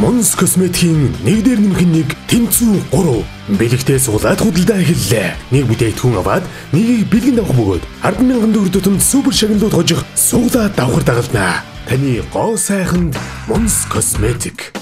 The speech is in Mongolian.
Монс косметикийн нэг дээр нэмэх нэг тэнцүү 3 бэлэгтээ суулаад худалдаа эхэллээ. Нэг бүтээгдэхүүн аваад нэгийг бэлгэн авах бөгөөд 100000 төгрөг тутамд супер шагналууд хожих суулаад давхар дагалдана. Таны гоо сайханд Монс косметик